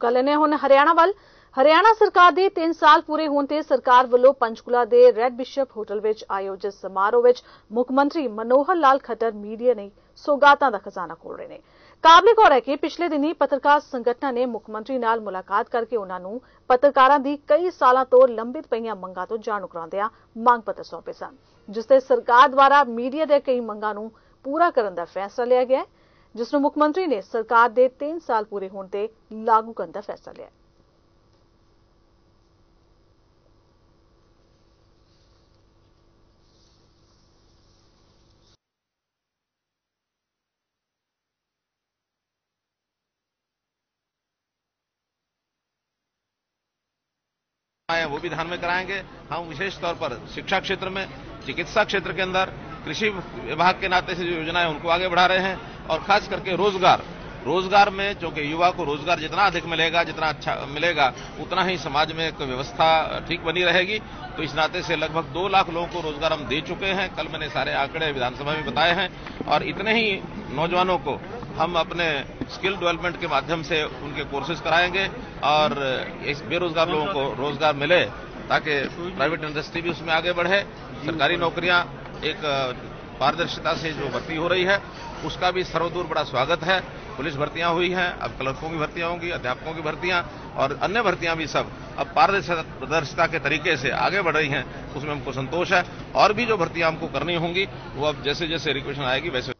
ਕਰ ਲੈਨੇ ਹੁਣ ਹਰਿਆਣਾ ਵੱਲ, ਹਰਿਆਣਾ ਸਰਕਾਰ ਦੇ 3 ਸਾਲ ਪੂਰੇ ਹੋਣ ਤੇ ਸਰਕਾਰ ਵੱਲੋਂ ਪੰਚਕੁਲਾ ਦੇ ਰੈੱਡ ਬਿਸ਼ਪ ਹੋਟਲ ਵਿੱਚ ਆਯੋਜਿਤ ਸਮਾਰੋਹ ਵਿੱਚ ਮੁੱਖ ਮੰਤਰੀ ਮਨੋਹਰ ਲਾਲ ਖੱਟਰ ਮੀਡੀਆ ਨੇ ਸੌਗਾਤਾਂ ਦਾ ਖਜ਼ਾਨਾ ਖੋਲ ਰਹੇ ਨੇ। ਕਾਬਲੇ ਗੌਰ ਹੈ ਕਿ ਪਿਛਲੇ ਦਿਨੀ ਪੱਤਰਕਾਰ ਸੰਗਠਨਾਂ ਨੇ ਮੁੱਖ ਮੰਤਰੀ ਨਾਲ ਮੁਲਾਕਾਤ ਕਰਕੇ ਉਹਨਾਂ ਨੂੰ ਪੱਤਰਕਾਰਾਂ ਦੀ ਕਈ ਸਾਲਾਂ ਤੋਂ ਲੰਬਿਤ ਪਈਆਂ ਮੰਗਾਂ ਤੋਂ ਜਾਣੂ ਕਰਾਉਂਦਿਆਂ ਮੰਗ ਪੱਤਰ ਸੌਂਪੇ ਸਨ, ਜਿਸ ਤੇ ਸਰਕਾਰ ਦੁਆਰਾ ਮੀਡੀਆ ਦੇ ਕਈ ਮੰਗਾਂ ਨੂੰ ਪੂਰਾ ਕਰਨ ਦਾ ਫੈਸਲਾ ਲਿਆ ਗਿਆ ਹੈ। ਜਿਸ ਨੂੰ ਮੁੱਖ ਮੰਤਰੀ ਨੇ ਸਰਕਾਰ ਦੇ 3 ਸਾਲ ਪੂਰੇ ਹੋਣ ਤੇ ਲਾਗੂ ਕਰਨ ਦਾ ਫੈਸਲਾ ਲਿਆ ਹੈ आए हैं वो भी ध्यान में कराएंगे हम विशेष तौर पर शिक्षा क्षेत्र में चिकित्सा क्षेत्र के अंदर कृषि विभाग के नाते से जो योजना है उनको आगे बढ़ा रहे हैं और खास करके रोज़गार। रोज़गार में चूँकि युवा को रोज़गार जितना अधिक मिलेगा जितना अच्छा मिलेगा उतना ही समाज में एक व्यवस्था ठीक बनी रहेगी। तो इस नाते से लगभग दो लाख लोगों को रोज़गार हम दे चुके हैं। कल मैंने सारे आंकड़े विधानसभा में बताए हैं और इतने ही नौजवानों को हम अपने स्किल डेवलपमेंट के माध्यम से उनके कोर्सेज कराएँगे और इस बेरोजगार लोगों को रोज़गार मिले ताकि प्राइवेट इंडस्ट्री भी उसमें आगे बढ़े। सरकारी नौकरियाँ एक पारदर्शिता से जो भर्ती हो रही है, उसका भी सर्वदूर बड़ा स्वागत है। पुलिस भर्तियाँ हुई हैं, अब क्लर्कों की भर्तियाँ होंगी, अध्यापकों की भर्तियाँ, और अन्य भर्तियाँ भी सब अब पारदर्शिता के तरीके से आगे बढ़ रही हैं, उसमें हमको संतोष है। और भी जो भर्तियाँ हमको करनी होंगी, वो अब जैसे जैसे रिक्वेशन आएगी, वैसे